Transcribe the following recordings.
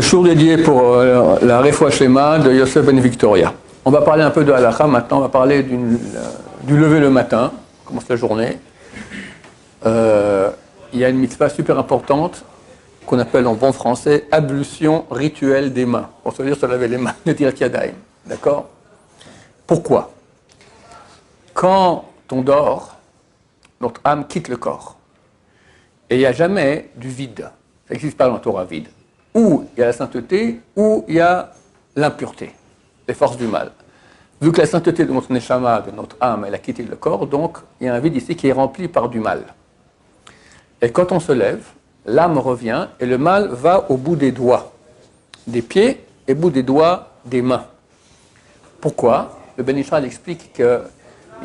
ce jour dédié pour euh, la Refoua Shema de Yosef Ben Victoria. On va parler un peu de halakha maintenant, on va parler d'une- du lever le matin, on commence la journée. Euh, il y a une mitzvah super importante qu'on appelle en bon français ablution rituelle des mains. On se dire se laver les mains. D'accord? Pourquoi? Quand on dort, notre âme quitte le corps. Et il n'y a jamais du vide. Ça n'existe pas dans le Torah vide. Ou il y a la sainteté, ou il y a l'impureté, les forces du mal. Vu que la sainteté de notre neshama, de notre âme, elle a quitté le corps, donc il y a un vide ici qui est rempli par du mal. Et quand on se lève, l'âme revient et le mal va au bout des doigts, des pieds et au bout des doigts des mains. Pourquoi? Le Ben explique qu'il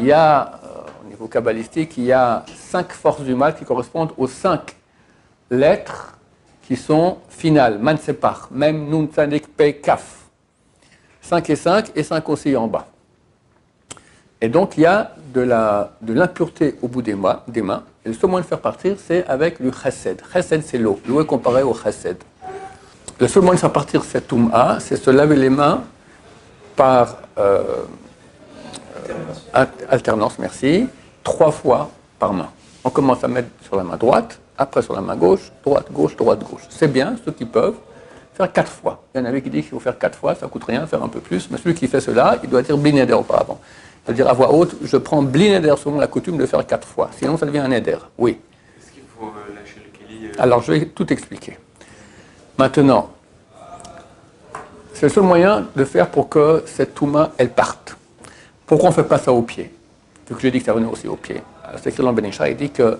y a, euh, au niveau kabbalistique, il y a cinq forces du mal qui correspondent aux cinq lettres qui sont finales, man separ, même nun pe kaf. 5 et 5 et 5 aussi en bas. Et donc il y a de l'impureté au bout des, mains. Et le seul moyen de faire partir, c'est avec le chesed. Chesed, c'est l'eau. L'eau est comparée au chesed. Le seul moyen de faire partir cette touma, c'est se laver les mains par euh, alternance, merci, trois fois par main. On commence à mettre sur la main droite, après sur la main gauche, droite, gauche, droite, gauche. C'est bien, ceux qui peuvent, faire quatre fois. Il y en avait qui disent qu'il faut faire quatre fois, ça coûte rien, faire un peu plus, mais celui qui fait cela, il doit dire blinéder auparavant. C'est-à-dire à voix haute, je prends blinéder selon la coutume de faire quatre fois, sinon ça devient un éder. Oui. Est-ce qu'il faut euh, lâcher le keli euh, Alors, je vais tout expliquer. Maintenant, c'est le seul moyen de faire pour que cette touma, elle parte. Pourquoi on ne fait pas ça au pied? Vu que j'ai dit que ça venait aussi au pied. Alors, C'est Ben Isha, il dit que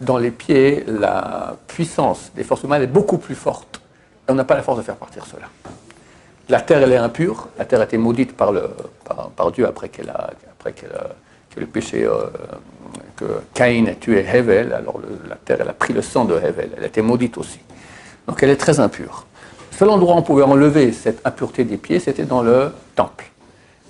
dans les pieds, la puissance des forces humaines est beaucoup plus forte. On n'a pas la force de faire partir cela. La terre, elle est impure. La terre a été maudite par, Dieu après qu'elle a, après que le péché, euh, que Caïn a tué Hevel. Alors la terre, elle a pris le sang de Hevel. Elle a été maudite aussi. Donc elle est très impure. Le seul endroit où on pouvait enlever cette impureté des pieds, c'était dans le temple.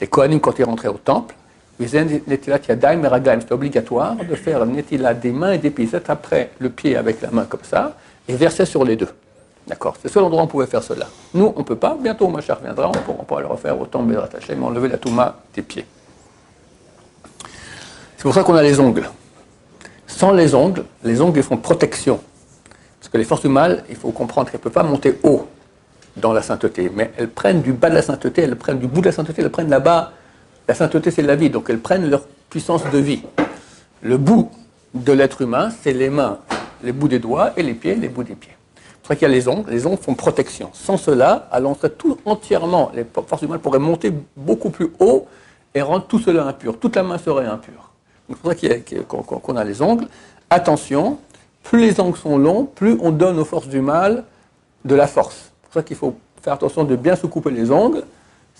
Les Kohanim, quand ils rentraient au temple, Netilat. C'était obligatoire de faire Netilat des mains et des pieds. C'est après le pied avec la main comme ça, et verser sur les deux. D'accord C'est le seul endroit où on pouvait faire cela. Nous, on ne peut pas. Bientôt, ma chère viendra, on pourra, on le refaire au temple Bezrat Hashem, enlever la touma des pieds. C'est pour ça qu'on a les ongles. Sans les ongles, les ongles font protection. Parce que les forces du mal, il faut comprendre qu'elles ne peuvent pas monter haut dans la sainteté, mais elles prennent du bas de la sainteté, elles prennent du bout de la sainteté, elles prennent là-bas. La sainteté, c'est la vie, donc elles prennent leur puissance de vie. Le bout de l'être humain, c'est les mains, les bouts des doigts, et les pieds, les bouts des pieds. C'est pour ça qu'il y a les ongles. Les ongles font protection. Sans cela, on serait tout entièrement, les forces du mal pourraient monter beaucoup plus haut et rendre tout cela impur. Toute la main serait impure. C'est pour ça qu'on a les ongles. Attention, plus les ongles sont longs, plus on donne aux forces du mal de la force. C'est pour ça qu'il faut faire attention de bien se couper les ongles.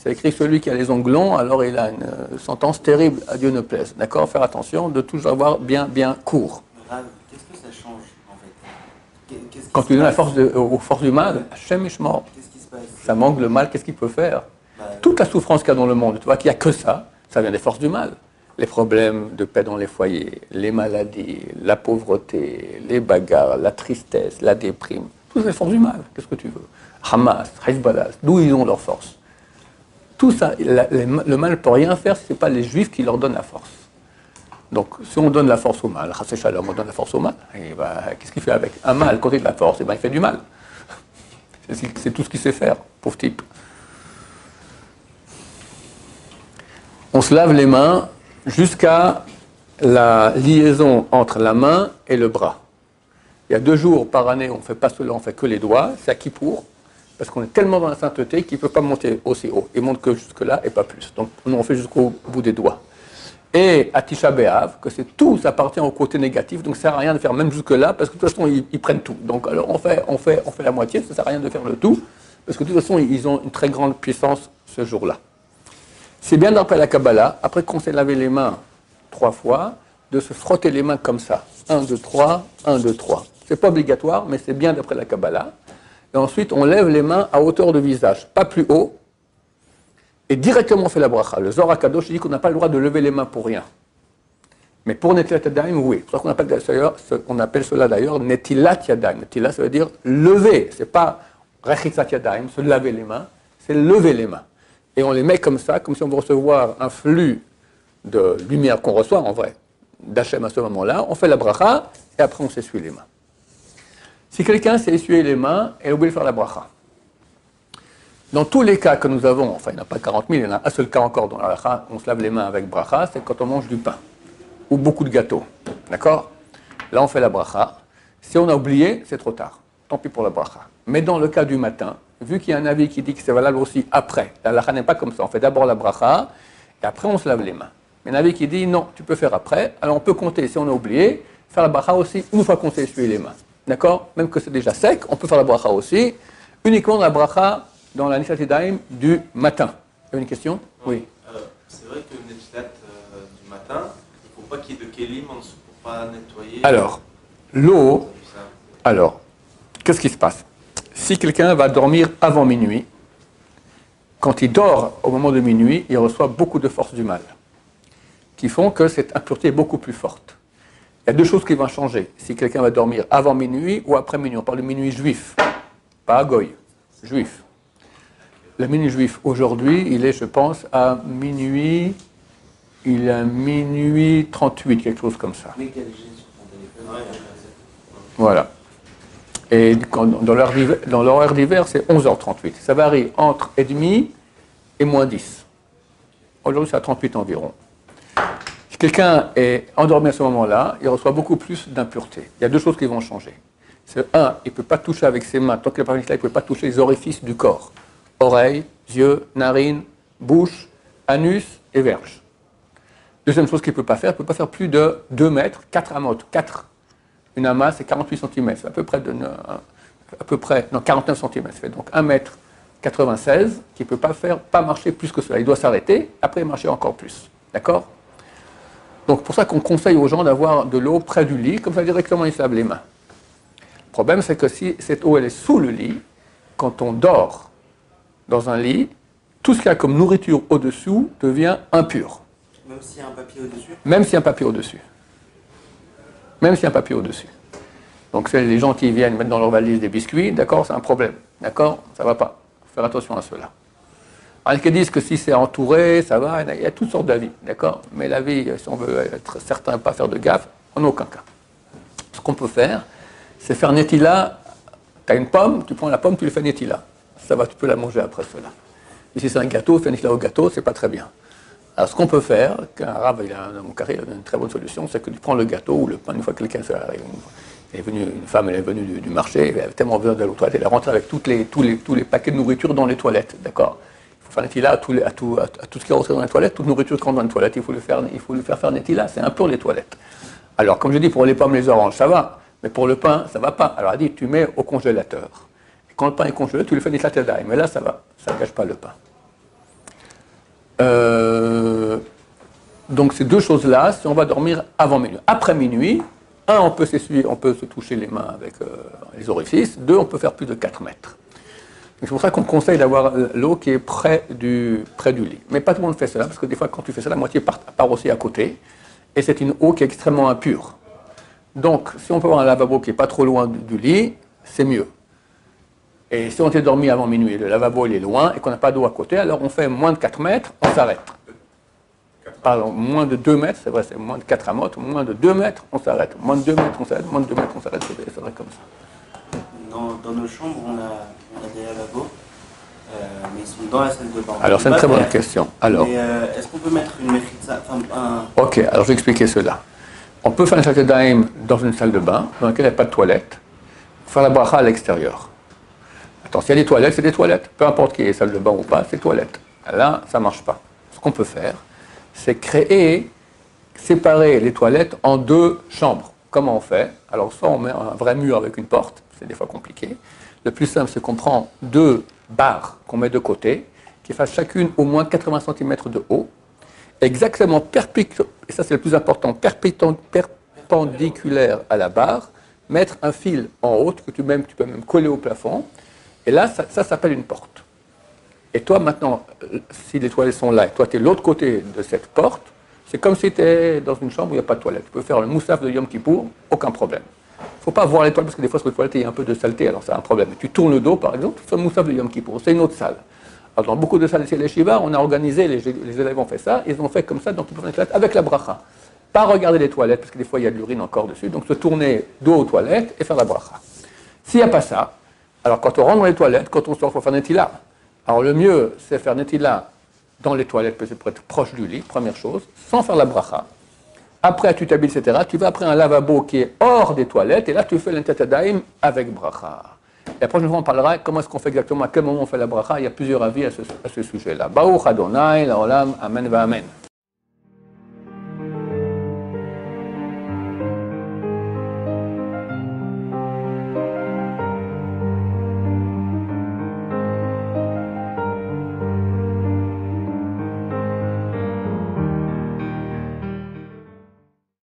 C'est écrit celui qui a les ongles longs, alors il a une euh, sentence terrible, à Dieu ne plaise. D'accord Faire attention de toujours avoir bien, bien court. Qu'est-ce que ça change en fait? Quand tu donnes la force de- aux forces du mal, Hachem Qu'est-ce qui se passe? Ça manque le mal, qu'est-ce qu'il peut faire? Bah, Toute la souffrance qu'il y a dans le monde, tu vois qu'il n'y a que ça, ça vient des forces du mal. Les problèmes de paix dans les foyers, les maladies, la pauvreté, les bagarres, la tristesse, la déprime, tout c'est les forces du mal, qu'est-ce que tu veux? Hamas, Hezbollah, d'où ils ont leur force Tout ça, le mal ne peut rien faire si ce n'est pas les juifs qui leur donnent la force. Donc, si on donne la force au mal, on donne la force au mal, et ben, qu'est-ce qu'il fait avec Un mal, côté de la force, et ben, il fait du mal. C'est tout ce qu'il sait faire, pauvre type. On se lave les mains jusqu'à la liaison entre la main et le bras. Il y a deux jours par année, on ne fait pas cela, on fait que les doigts, c'est à Kippour, parce qu'on est tellement dans la sainteté qu'il ne peut pas monter aussi haut. Il monte que jusque-là et pas plus. Donc on fait jusqu'au bout des doigts. Et à Tisha B'Av, que c'est tout, ça appartient au côté négatif, donc ça sert à rien de faire même jusque-là, parce que de toute façon, ils, prennent tout. Donc alors on fait, on, fait, on fait la moitié, ça sert à rien de faire le tout, parce que de toute façon, ils ont une très grande puissance ce jour-là. C'est bien d'après la Kabbalah, après qu'on s'est lavé les mains trois fois, de se frotter les mains comme ça. 1, 2, 3, 1, 2, 3. C'est pas obligatoire, mais c'est bien d'après la Kabbalah. Et ensuite, on lève les mains à hauteur de visage, pas plus haut, et directement on fait la bracha. Le Zohar Kadosh dit qu'on n'a pas le droit de lever les mains pour rien. Mais pour Netilat Yadayim, oui. C'est pour ça qu'on appelle, appelle cela d'ailleurs Netilat Yadayim. Netilat, ça veut dire lever. C'est pas Rechitsat Yadayim, se laver les mains, c'est lever les mains. Et on les met comme ça, comme si on veut recevoir un flux de lumière qu'on reçoit en vrai, d'Hachem à ce moment-là. On fait la bracha et après on s'essuie les mains. Si quelqu'un s'est essuyé les mains et a oublié de faire la bracha, dans tous les cas que nous avons, enfin il n'y en a pas 40 000, il y en a un seul cas encore dans la bracha, on se lave les mains avec bracha, c'est quand on mange du pain ou beaucoup de gâteaux. D'accord? Là on fait la bracha. Si on a oublié, c'est trop tard. Tant pis pour la bracha. Mais dans le cas du matin, vu qu'il y a un avis qui dit que c'est valable aussi après, la bracha n'est pas comme ça. On fait d'abord la bracha et après on se lave les mains. Mais un avis qui dit non, tu peux faire après. Alors on peut compter, si on a oublié, faire la bracha aussi une fois qu'on s'est essuyé les mains. D'accord? Même que c'est déjà sec, on peut faire la bracha aussi. Uniquement la bracha dans la Netilat du matin. Il y a une question? Oui. Euh, c'est vrai que Netilat euh, du matin, il ne faut pas qu'il y ait de kelim en dessous pour pas nettoyer. Alors, l'eau. Alors, qu'est-ce qui se passe? Si quelqu'un va dormir avant minuit, quand il dort au moment de minuit, il reçoit beaucoup de force du mal, qui font que cette impureté est beaucoup plus forte. Il y a deux choses qui vont changer. Si quelqu'un va dormir avant minuit ou après minuit, on parle de minuit juif, pas à goy, juif. Le minuit juif aujourd'hui, il est, je pense, à minuit, il est à minuit 38, quelque chose comme ça. Voilà. Et dans l'horaire d'hiver, c'est 11h38. Ça varie entre et demi et moins 10. Aujourd'hui, c'est à 38 environ. Quelqu'un est endormi à ce moment-là, il reçoit beaucoup plus d'impureté. Il y a deux choses qui vont changer. C'est un, il ne peut pas toucher avec ses mains, tant qu'il n'est pas là, il ne peut pas toucher les orifices du corps oreilles, yeux, narines, bouche, anus et verge. Deuxième chose qu'il ne peut pas faire, il ne peut pas faire plus de 2 mètres, 4 amotes. 4, une amas, c'est 48 cm, c'est à peu près, de, à peu près non, 49 cm, ça donc 1 mètre 96, qui ne peut pas faire, pas marcher plus que cela. Il doit s'arrêter, après marcher encore plus. D'accord? Donc pour ça qu'on conseille aux gens d'avoir de l'eau près du lit, comme ça directement ils se lavent les mains. Le problème c'est que si cette eau elle est sous le lit, quand on dort, dans un lit, tout ce qu'il y a comme nourriture au-dessous devient impur. Même s'il y a un papier au-dessus Même s'il y a un papier au-dessus. Même s'il y a un papier au-dessus. Donc c'est les gens qui viennent mettre dans leur valise des biscuits, d'accord, c'est un problème. D'accord Ça ne va pas. Faut faire attention à cela. Alors, ils disent que si c'est entouré, ça va, il y a toutes sortes d'avis, d'accord? Mais la vie, si on veut être certain pas faire de gaffe, en aucun cas. Ce qu'on peut faire, c'est faire netila. Tu as une pomme, tu prends la pomme, tu lui fais netila ça va, tu peux la manger après cela. Mais si c'est un gâteau, faire une au gâteau, c'est pas très bien. Alors, ce qu'on peut faire, qu'un arabe, il a, dans mon carré, il a une très bonne solution, c'est que tu prends le gâteau ou le pain, une fois que quelqu'un est venu, une femme, elle est venue du, marché, elle avait tellement besoin d'aller aux toilettes, elle est rentrée avec les, tous, les, tous les paquets de nourriture dans les toilettes, d'accord? Faire netila à tout, ce qui est rentré dans les toilettes, toute nourriture qui rentre dans les toilettes, il faut le faire, il faut le faire faire netila, c'est un peu les toilettes. Alors, comme je dis, pour les pommes, les oranges, ça va, mais pour le pain, ça va pas. Alors, elle dit, tu mets au congélateur. Quand le pain est congelé, tu le fais des d'ail. Mais là, ça va. Ça ne gâche pas le pain. Euh, donc, ces deux choses-là, si on va dormir avant minuit. Après minuit, un, on peut, on peut se toucher les mains avec euh, les orifices. Deux, on peut faire plus de 4 mètres. C'est pour ça qu'on conseille d'avoir l'eau qui est près du, près du lit. Mais pas tout le monde fait cela, parce que des fois, quand tu fais ça, la moitié part, part aussi à côté. Et c'est une eau qui est extrêmement impure. Donc, si on peut avoir un lavabo qui n'est pas trop loin du lit, c'est mieux. Et si on est dormi avant minuit, le lavabo il est loin et qu'on n'a pas d'eau à côté, alors on fait moins de 4 mètres, on s'arrête. Pardon, moins de 2 mètres, c'est vrai, c'est moins de 4 amotes, moins de 2 mètres, on s'arrête. Moins de 2 mètres, on s'arrête, moins de 2 mètres, on s'arrête, c'est vrai comme ça. Dans, nos chambres, on a, euh, mais ils sont dans la salle de bain. Alors c'est une très bonne question. Alors, euh, est-ce qu'on peut mettre une mechitza Ok, alors je vais expliquer cela. On peut faire une daim dans une salle de bain dans laquelle il n'y a pas de toilette, faire la bracha à l'extérieur. Attends, s'il y a des toilettes, c'est des toilettes. Peu importe qu'il y ait salle de bain ou pas, c'est toilettes. Là, ça ne marche pas. Ce qu'on peut faire, c'est créer, séparer les toilettes en deux chambres. Comment on fait? Alors, soit on met un vrai mur avec une porte, c'est des fois compliqué. Le plus simple, c'est qu'on prend deux barres qu'on met de côté, qui fassent chacune au moins 80 cm de haut, exactement perpendiculaire, et ça c'est le plus important, perpendiculaire à la barre, mettre un fil en haut que tu, même, tu peux même coller au plafond, et là, ça, s'appelle une porte. Et toi, maintenant, si les toilettes sont là, et toi, tu es l'autre côté de cette porte, c'est comme si tu étais dans une chambre où il n'y a pas de toilette. Tu peux faire le moussaf de Yom Kippour, aucun problème. Il ne faut pas voir les toilettes parce que des fois sur les toilettes il y a un peu de saleté, alors c'est un problème. Tu tournes le dos par exemple, le moussaf de Yom Kippour, c'est une autre salle. Alors dans beaucoup de salles ici les Shiva, on a organisé, les, élèves ont fait ça, ils ont fait comme ça, donc ils peuvent les avec la bracha. Pas regarder les toilettes parce que des fois il y a de l'urine encore dessus, donc se tourner dos aux toilettes et faire la bracha. S'il n'y a pas ça, alors quand on rentre dans les toilettes, quand on sort, il faut faire netila. Alors le mieux, c'est faire netila dans les toilettes, pour être proche du lit, première chose, sans faire la bracha. Après, tu t'habilles, etc. Tu vas après un lavabo qui est hors des toilettes, et là, tu fais l'intetadaim avec bracha. La prochaine fois, on parlera comment est-ce qu'on fait exactement, à quel moment on fait la bracha. Il y a plusieurs avis à ce, à ce sujet-là. Baruch Adonai, la olam, amen va amen.